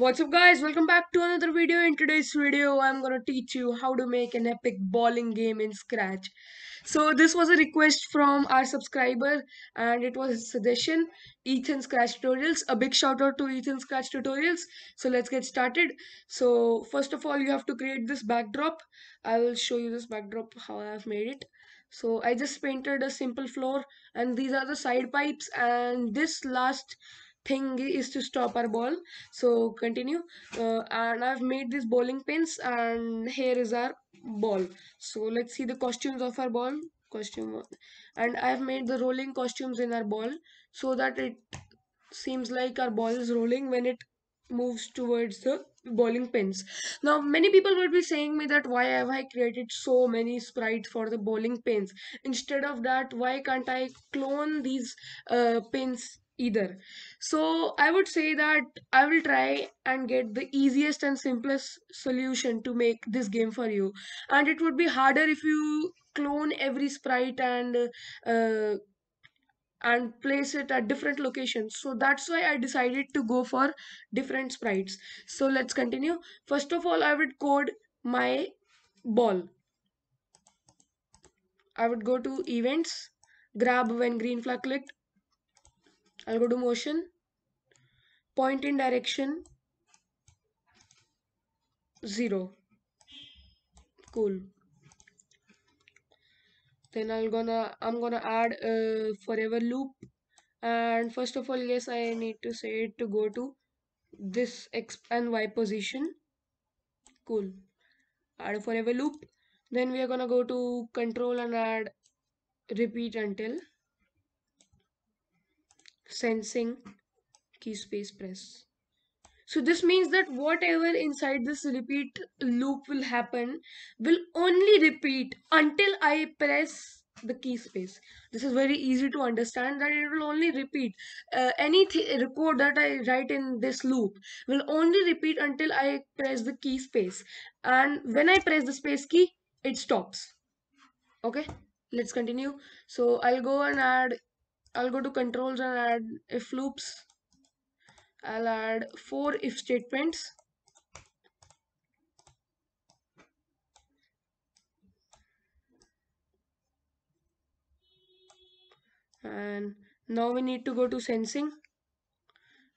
What's up guys, welcome back to another video. In today's video, I'm gonna teach you how to make an epic bowling game in Scratch. So this was a request from our subscriber and it was a suggestion, Ethan Scratch Tutorials. A big shout out to Ethan Scratch Tutorials. So let's get started. So first of all, you have to create this backdrop. I will show you this backdrop, how I have made it. So I just painted a simple floor and these are the side pipes and this last thing is to stop our ball. So continue. Uh, and i've made these bowling pins and here is our ball. So let's see the costumes of our ball. Costume and i've made the rolling costumes in our ball so that it seems like our ball is rolling when it moves towards the bowling pins. Now many people would be saying me that why have i created so many sprites for the bowling pins? Instead of that why can't i clone these uh, pins either. So i would say that i will try and get the easiest and simplest solution to make this game for you. And it would be harder if you clone every sprite and uh, and place it at different locations. So that's why i decided to go for different sprites. So let's continue. First of all i would code my ball. I would go to events grab when green flag clicked I'll go to motion, point in direction, 0. Cool. Then I'll gonna, I'm gonna add a forever loop. And first of all, yes, I need to say it to go to this X and Y position. Cool. Add a forever loop. Then we are gonna go to control and add repeat until sensing key space press. So this means that whatever inside this repeat loop will happen will only repeat until I press the key space. This is very easy to understand that it will only repeat. Uh, any code that I write in this loop will only repeat until I press the key space. And when I press the space key, it stops. Okay, let's continue. So I'll go and add I'll go to controls and add if loops. I'll add four if statements. And now we need to go to sensing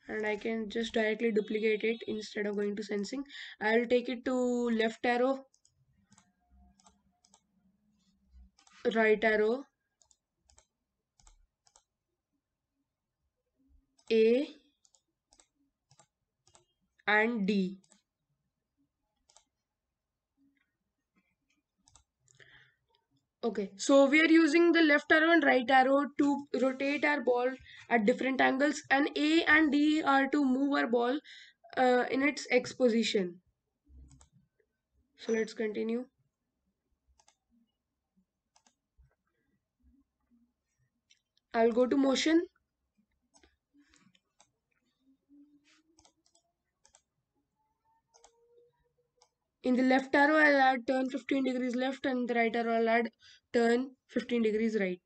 and I can just directly duplicate it instead of going to sensing. I'll take it to left arrow, right arrow, A and D. Okay, so we are using the left arrow and right arrow to rotate our ball at different angles and A and D are to move our ball uh, in its X position. So let's continue. I'll go to motion in the left arrow I'll add turn 15 degrees left and the right arrow I'll add turn 15 degrees right.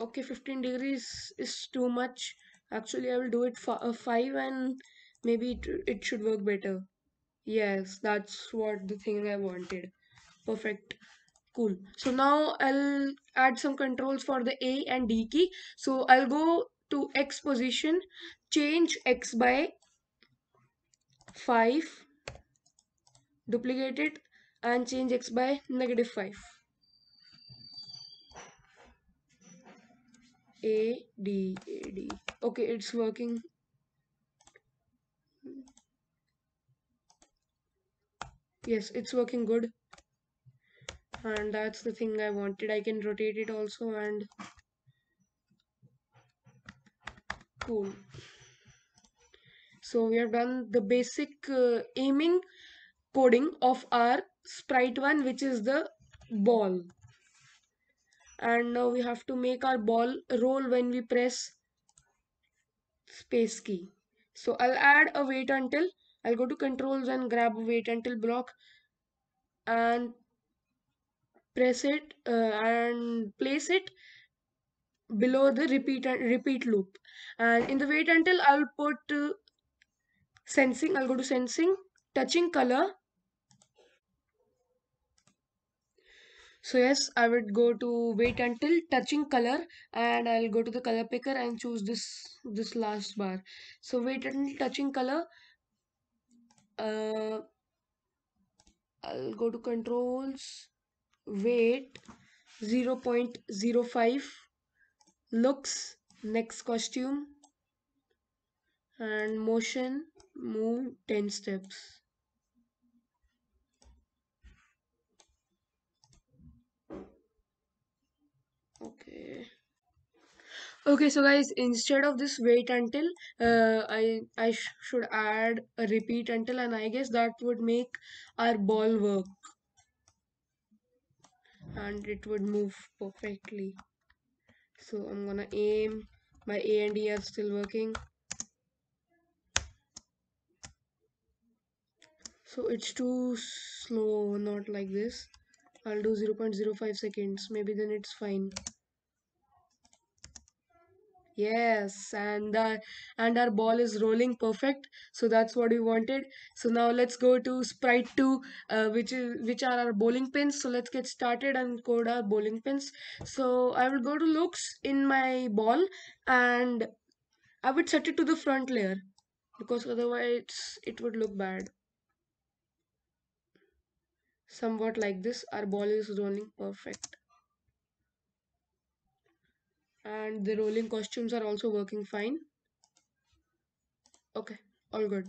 Okay 15 degrees is too much. Actually I will do it for a uh, 5 and maybe it, it should work better. Yes that's what the thing I wanted. Perfect. Cool. So now I'll add some controls for the A and D key. So I'll go to X position change X by 5 duplicate it and change x by negative 5 a d a d. Okay it's working. Yes it's working good. And that's the thing I wanted. I can rotate it also and cool so we have done the basic uh, aiming coding of our sprite one which is the ball. And now we have to make our ball roll when we press space key. So I'll add a wait until I'll go to controls and grab a wait until block and press it uh, and place it below the repeat and repeat loop. And in the wait until I'll put uh, sensing I'll go to sensing. Touching color. So yes I would go to wait until touching color and I'll go to the color picker and choose this this last bar. So wait until touching color. Uh, I'll go to controls. Wait. 0.05 looks. Next costume. And motion move 10 steps. Okay. Okay so guys instead of this wait until uh, i i sh should add a repeat until and i guess that would make our ball work. And it would move perfectly. So i'm gonna aim. My a and e are still working so it's too slow not like this. I'll do 0.05 seconds. Maybe then it's fine. Yes and uh, and our ball is rolling perfect. So that's what we wanted. So now let's go to sprite 2 uh, which is which are our bowling pins. So let's get started and code our bowling pins. So i will go to looks in my ball and i would set it to the front layer because otherwise it would look bad somewhat like this our ball is rolling perfect. And the rolling costumes are also working fine. Okay all good.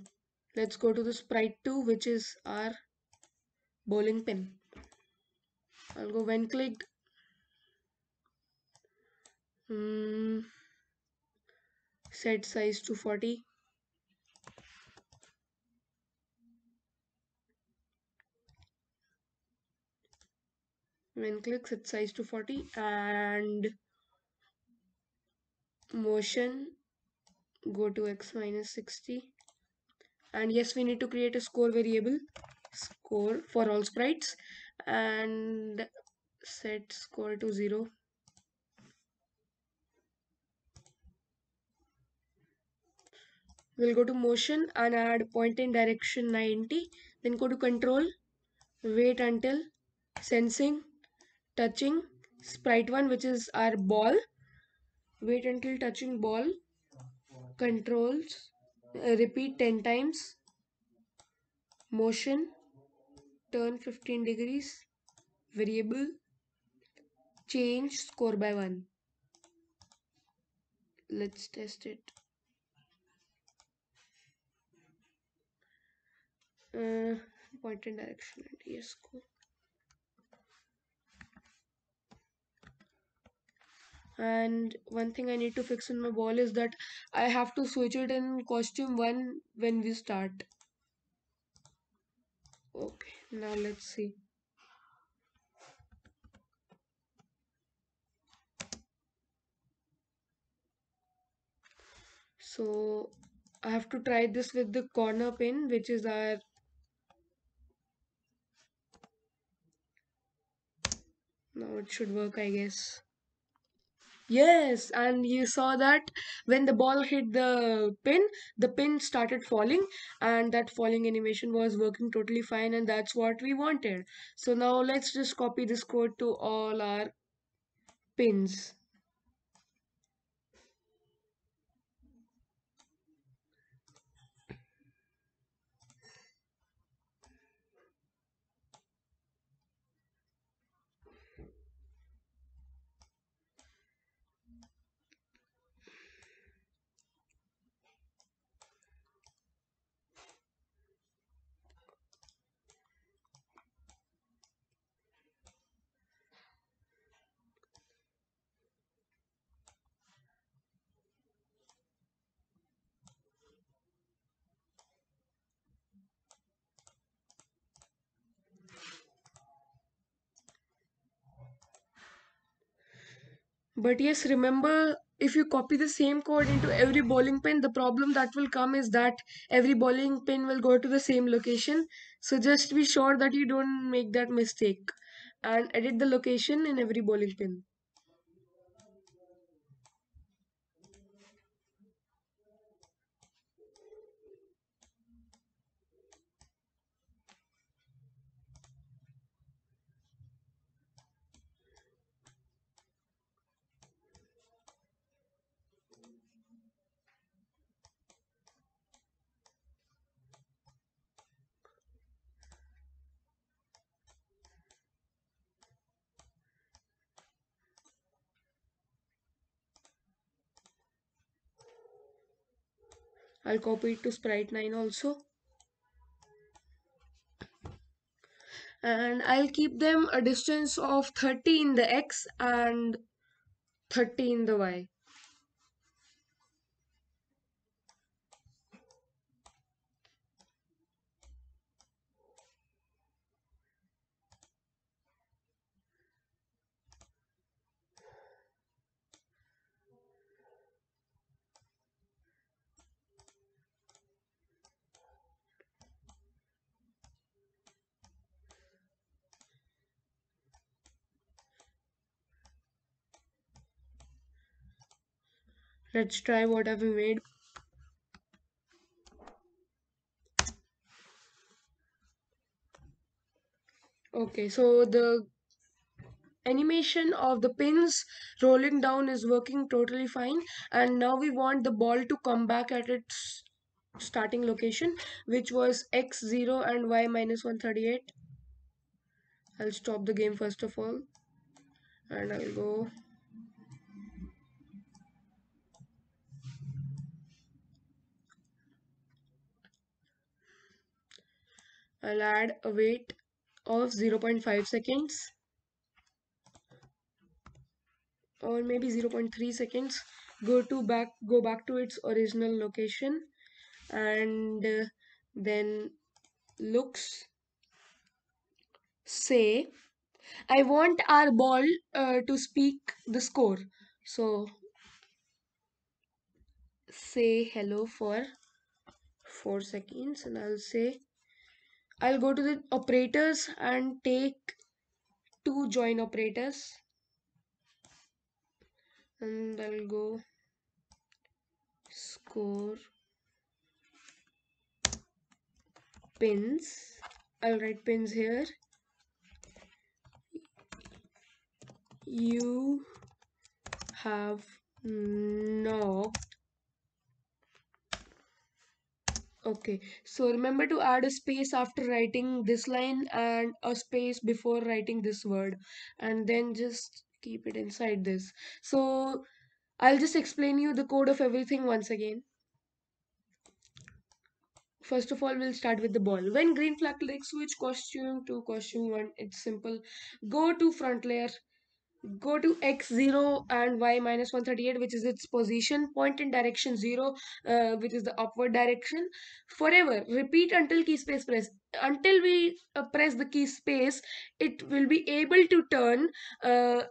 Let's go to the sprite 2 which is our bowling pin. I'll go when clicked. Hmm, set size to 40 when click set size to 40 and motion go to x minus 60 and yes we need to create a score variable score for all sprites and set score to 0 we'll go to motion and add point in direction 90 then go to control wait until sensing touching sprite 1 which is our ball. Wait until touching ball. Controls. Uh, repeat 10 times. Motion. Turn 15 degrees. Variable. Change score by 1 let's test it. Uh, point in direction and yes go and one thing I need to fix in my ball is that I have to switch it in costume 1 when we start. Okay now let's see. So I have to try this with the corner pin which is our now it should work I guess Yes, and you saw that when the ball hit the pin, the pin started falling, and that falling animation was working totally fine, and that's what we wanted. So now let's just copy this code to all our pins. But yes, remember if you copy the same code into every bowling pin, the problem that will come is that every bowling pin will go to the same location. So just be sure that you don't make that mistake and edit the location in every bowling pin. I'll copy it to sprite 9 also. And I'll keep them a distance of 30 in the x and 30 in the y let's try what have we made. Okay so the animation of the pins rolling down is working totally fine. And now we want the ball to come back at its starting location which was x0 and y minus 138 I'll stop the game first of all. And I'll go I'll add a wait of 0.5 seconds or maybe 0.3 seconds. Go to back go back to its original location and uh, then looks say I want our ball uh, to speak the score. So say hello for 4 seconds and I'll say I'll go to the operators and take two join operators. And I'll go score pins. I'll write pins here. You have knocked okay. So remember to add a space after writing this line and a space before writing this word. And then just keep it inside this. So I'll just explain you the code of everything once again. First of all, we'll start with the ball. When green flag clicks switch costume to costume 1, it's simple. Go to front layer, go to x0 and y minus 138 which is its position point in direction 0 uh, which is the upward direction. Forever repeat until key space press. Until we uh, press the key space it will be able to turn uh,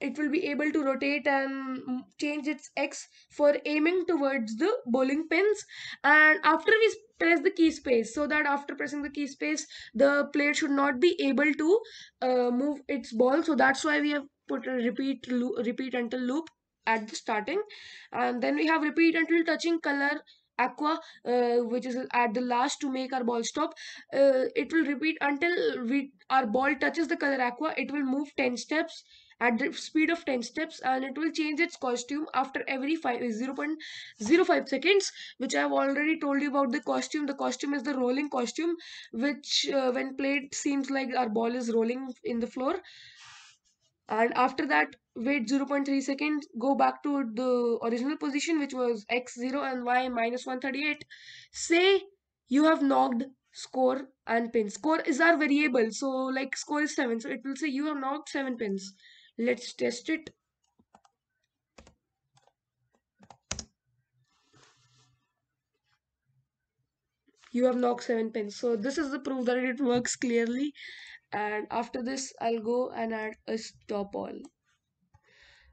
it will be able to rotate and change its x for aiming towards the bowling pins. And after we press the key space so that after pressing the key space the player should not be able to uh, move its ball. So that's why we have put a repeat repeat until loop at the starting. And then we have repeat until touching color aqua uh, which is at the last to make our ball stop. Uh, it will repeat until we our ball touches the color aqua. It will move 10 steps at the speed of 10 steps and it will change its costume after every 5 0.05 seconds which i have already told you about the costume. The costume is the rolling costume which uh, when played seems like our ball is rolling in the floor and after that wait 0.3 seconds go back to the original position which was x0 and y minus 138 say you have knocked score and pin score is our variable so like score is 7 so it will say you have knocked 7 pins. Let's test it. You have knocked 7 pins. So this is the proof that it works clearly and after this I'll go and add a stop all.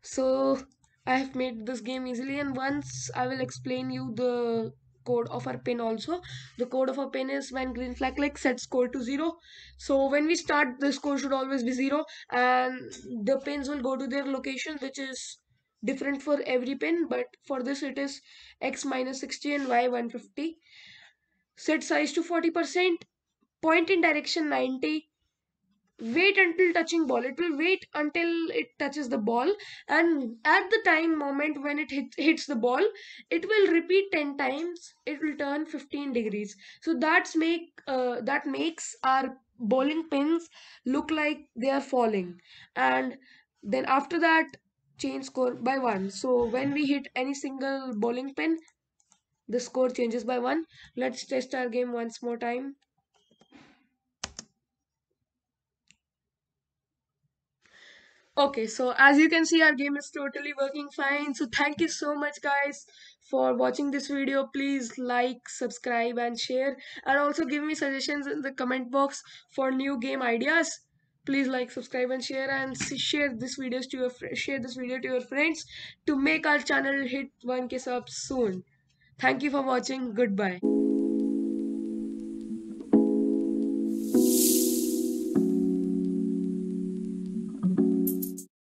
So I have made this game easily and once I will explain you the code of our pin also. The code of our pin is when green flag like set score to zero. So when we start the score should always be zero and the pins will go to their location which is different for every pin but for this it is x minus 60 and y 150 set size to 40% point in direction 90 wait until touching ball. It will wait until it touches the ball. And at the time moment when it hits, hits the ball it will repeat 10 times. It will turn 15 degrees. So that's make uh, that makes our bowling pins look like they are falling. And then after that change score by one. So when we hit any single bowling pin the score changes by 1 let's test our game once more time okay so as you can see our game is totally working fine. So thank you so much guys for watching this video. Please like subscribe and share. And also give me suggestions in the comment box for new game ideas. Please like subscribe and share and share this videos to your share this video to your friends to make our channel hit 1k subs soon. Thank you for watching. Goodbye